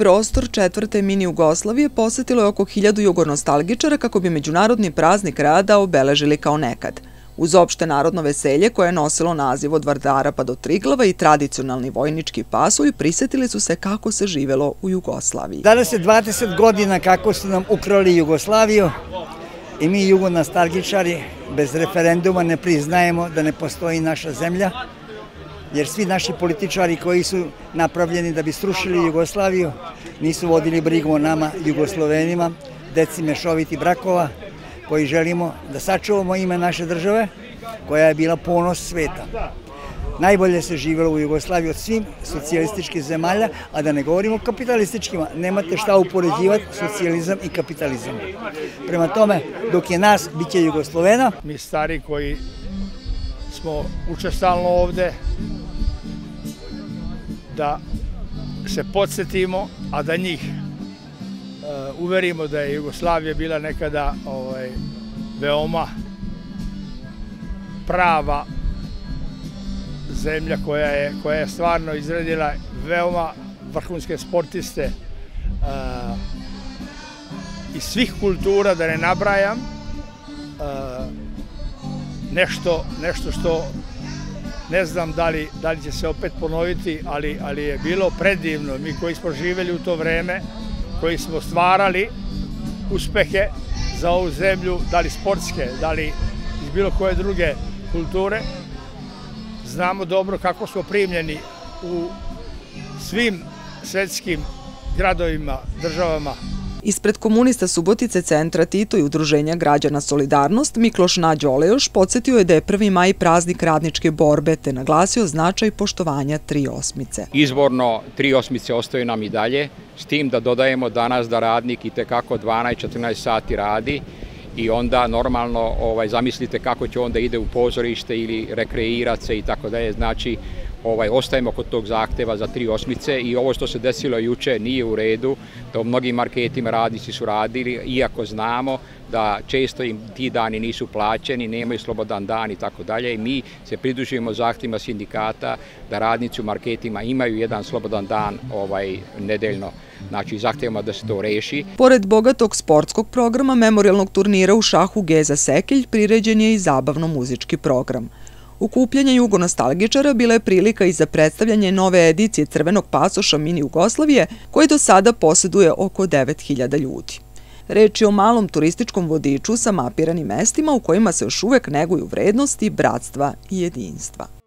Prostor četvrte mini Jugoslavije posetilo je oko hiljadu jugonostalgičara kako bi međunarodni praznik rada obeležili kao nekad. Uz opšte narodno veselje koje je nosilo naziv od Vardara pa do Triglava i tradicionalni vojnički pasulj, prisetili su se kako se živelo u Jugoslaviji. Danas je 20 godina kako su nam ukrali Jugoslaviju i mi jugonostalgičari bez referenduma ne priznajemo da ne postoji naša zemlja jer svi naši političari koji su napravljeni da bi srušili Jugoslaviju nisu vodili brigu o nama, Jugoslovenima, deci mešoviti brakova, koji želimo da sačuvamo ime naše države, koja je bila ponos sveta. Najbolje se živjelo u Jugoslaviji od svim socijalističkih zemalja, a da ne govorimo o kapitalističkima. Nemate šta upoređivati socijalizam i kapitalizam. Prema tome, dok je nas, bit će Jugoslovena. Mi stari koji smo učestalno ovde, da se podsjetimo, a da njih e, uverimo da je Jugoslavija bila nekada ovaj, veoma prava zemlja koja je, koja je stvarno izredila veoma vrhunske sportiste uh, iz svih kultura, da ne nabrajam, e, nešto, nešto što ne znam da li, da li će se opet ponoviti, ali, ali je bilo predivno. Mi koji smo živeli u to vreme, koji smo stvarali uspehe za ovu zemlju, da li sportske, da li iz bilo koje druge kulture, znamo dobro kako smo primljeni u svim svetskim gradovima, državama, Ispred komunista Subotice centra Tito i udruženja građana Solidarnost, Mikloš Nađo Olejoš podsjetio je da je 1. maj praznik radničke borbe te naglasio značaj poštovanja tri osmice. Izvorno tri osmice ostaju nam i dalje, s tim da dodajemo danas da radnik i tekako 12-14 sati radi i onda normalno ovaj, zamislite kako će onda ide u pozorište ili rekreirati se i tako dalje. Znači, ovaj, ostajemo kod tog zahteva za tri osmice i ovo što se desilo juče nije u redu, da mnogim marketima radnici su radili, iako znamo da često im ti dani nisu plaćeni, nemaju slobodan dan i tako dalje i mi se pridružujemo zahtjevima sindikata da radnici u marketima imaju jedan slobodan dan ovaj, nedeljno znači zahtjevamo da se to reši. Pored bogatog sportskog programa memorialnog turnira u šahu Geza Sekelj priređen je i zabavno-muzički program. Ukupljanje jugonostalgičara bila je prilika i za predstavljanje nove edicije Crvenog pasoša mini Jugoslavije, koji do sada posjeduje oko 9000 ljudi. Reč je o malom turističkom vodiču sa mapiranim mestima u kojima se još uvek neguju vrednosti, bratstva i jedinstva.